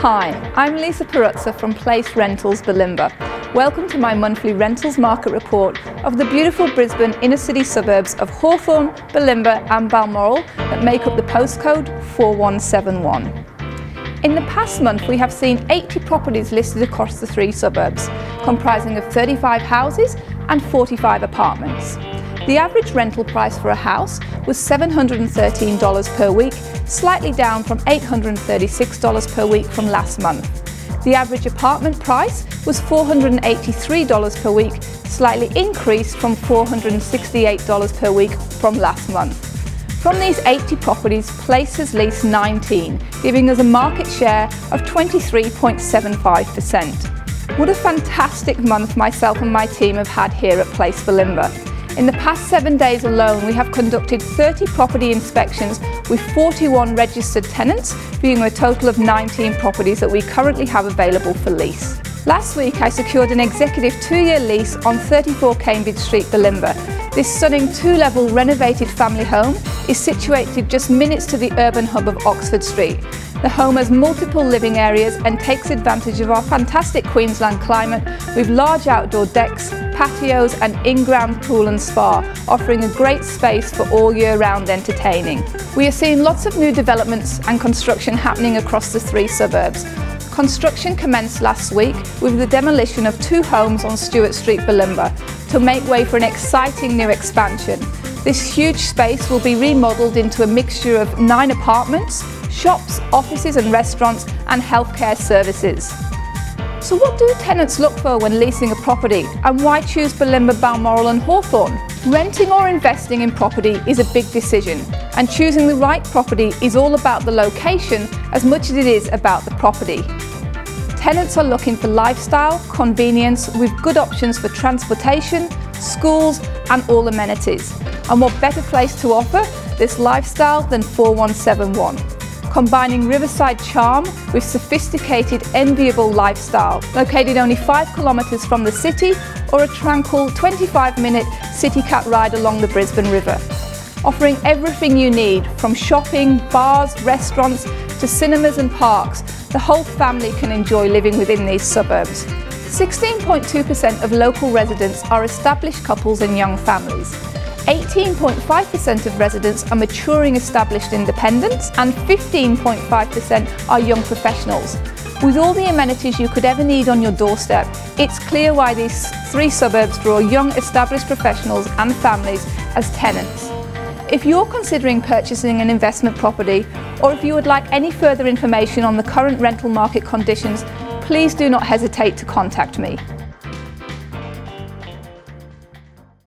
Hi, I'm Lisa Perruzza from Place Rentals Bulimba. Welcome to my monthly rentals market report of the beautiful Brisbane inner city suburbs of Hawthorn, Bulimba and Balmoral that make up the postcode 4171. In the past month we have seen 80 properties listed across the three suburbs, comprising of 35 houses and 45 apartments. The average rental price for a house was $713 per week, slightly down from $836 per week from last month. The average apartment price was $483 per week, slightly increased from $468 per week from last month. From these 80 properties, Places leased 19, giving us a market share of 23.75%. What a fantastic month myself and my team have had here at Place Bulimba. In the past seven days alone, we have conducted 30 property inspections with 41 registered tenants, viewing a total of 19 properties that we currently have available for lease. Last week, I secured an executive two-year lease on 34 Cambridge Street, Bulimba. This stunning two-level renovated family home is situated just minutes to the urban hub of Oxford Street. The home has multiple living areas and takes advantage of our fantastic Queensland climate with large outdoor decks, patios and in-ground pool and spa, offering a great space for all year round entertaining. We are seeing lots of new developments and construction happening across the three suburbs. Construction commenced last week with the demolition of two homes on Stewart Street, Bulimba, to make way for an exciting new expansion. This huge space will be remodelled into a mixture of nine apartments, shops, offices and restaurants and healthcare services. So what do tenants look for when leasing a property and why choose Bulimba, Balmoral and Hawthorn? Renting or investing in property is a big decision and choosing the right property is all about the location as much as it is about the property. Tenants are looking for lifestyle, convenience with good options for transportation, schools and all amenities. And what better place to offer this lifestyle than 4171? Combining riverside charm with sophisticated, enviable lifestyle, located only 5 kilometres from the city or a tranquil 25 minute city cat ride along the Brisbane River. Offering everything you need from shopping, bars, restaurants to cinemas and parks, the whole family can enjoy living within these suburbs. 16.2% of local residents are established couples and young families. 18.5% of residents are maturing established independents and 15.5% are young professionals. With all the amenities you could ever need on your doorstep, it's clear why these three suburbs draw young established professionals and families as tenants. If you're considering purchasing an investment property or if you would like any further information on the current rental market conditions, please do not hesitate to contact me.